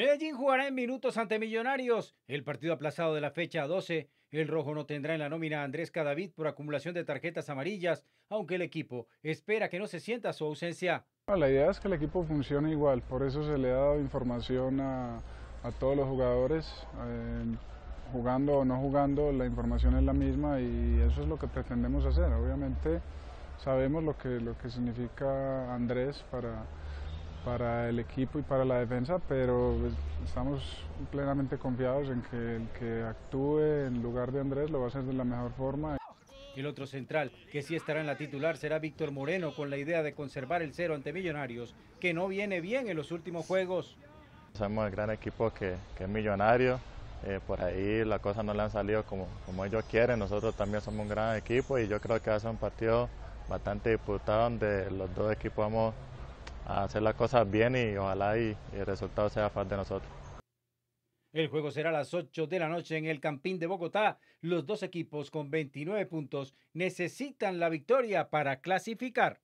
Medellín jugará en minutos ante Millonarios. El partido aplazado de la fecha 12. El rojo no tendrá en la nómina a Andrés Cadavid por acumulación de tarjetas amarillas, aunque el equipo espera que no se sienta su ausencia. La idea es que el equipo funcione igual, por eso se le ha dado información a, todos los jugadores. Eh, jugando o no jugando, la información es la misma y eso es lo que pretendemos hacer. Obviamente sabemos lo que, lo que significa Andrés para, para el equipo y para la defensa, pero estamos plenamente confiados en que el que actúe en lugar de Andrés lo va a hacer de la mejor forma. El otro central, que sí estará en la titular, será Víctor Moreno, con la idea de conservar el cero ante Millonarios, que no viene bien en los últimos juegos. Somos el gran equipo que, que es millonario, eh, por ahí las cosas no le han salido como, como ellos quieren, nosotros también somos un gran equipo y yo creo que va a ser un partido bastante disputado donde los dos equipos vamos hacer las cosas bien y ojalá y, el resultado sea a favor de nosotros. El juego será a las 8 de la noche en el Campín de Bogotá. Los dos equipos con 29 puntos necesitan la victoria para clasificar.